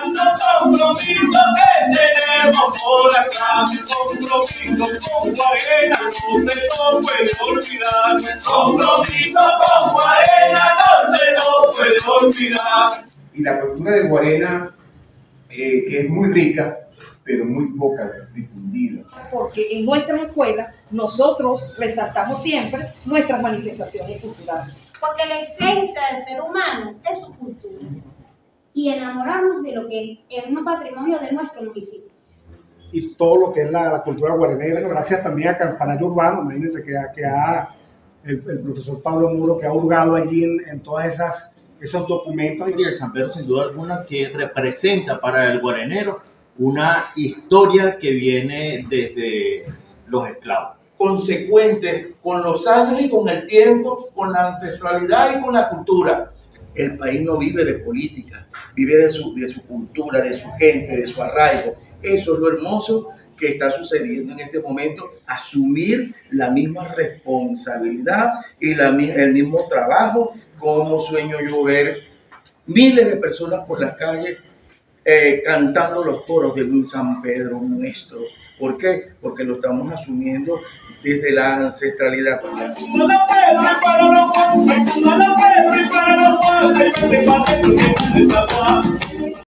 tanto compromiso que tenemos por acá, compromiso con Guarena, no se nos puede olvidar, compromiso con Guarena, no se nos puede olvidar. Y la cultura de Guarena, eh, que es muy rica, pero muy poca difundida. Porque en nuestras escuelas nosotros resaltamos siempre nuestras manifestaciones culturales. Porque la esencia del ser humano es su cultura. Y enamorarnos de lo que es un patrimonio de nuestro municipio. Y todo lo que es la, la cultura guarenera, gracias también a Campanario Urbano, imagínense que, que ha, el, el, profesor Pablo Muro, que ha hurgado allí en, en todas esas esos documentos. Y el San Pedro, sin duda alguna, que representa para el guarenero una historia que viene desde los esclavos. Consecuente con los años y con el tiempo, con la ancestralidad y con la cultura. El país no vive de política, vive de su, de su cultura, de su gente, de su arraigo. Eso es lo hermoso que está sucediendo en este momento, asumir la misma responsabilidad y la, el mismo trabajo, como sueño yo ver miles de personas por las calles eh, cantando los coros de un San Pedro nuestro. ¿Por qué? Porque lo estamos asumiendo desde la ancestralidad. Para los